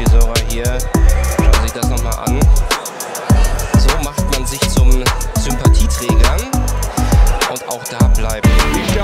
Friseure hier. Schauen Sie sich das nochmal an. So macht man sich zum Sympathieträger und auch da bleiben. Ich